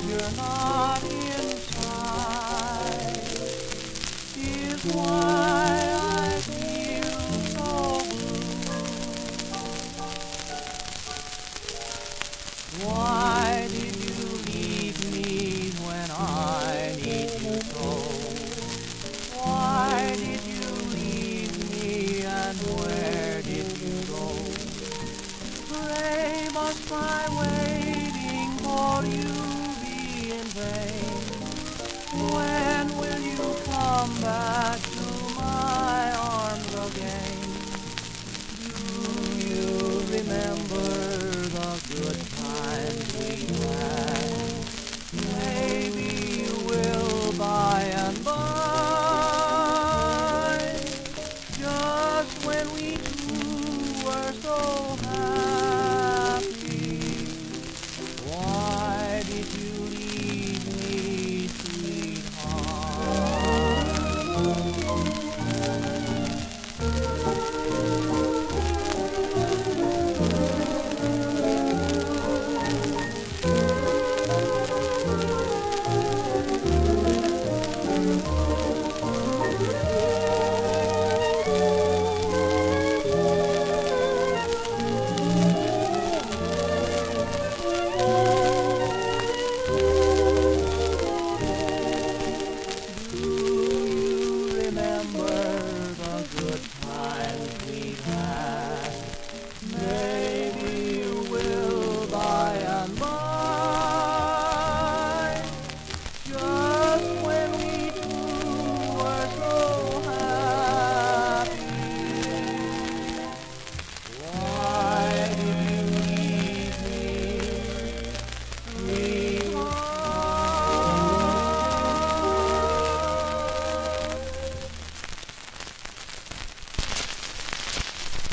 Cause you're not inside is why I feel so blue. Why did you leave me when I need you so? Why did you leave me and where did you go? Pray must my waiting for you embrace? When will you come back to my arms again? Do you remember the good times we had? Maybe you will by and by. Just when we two were so happy.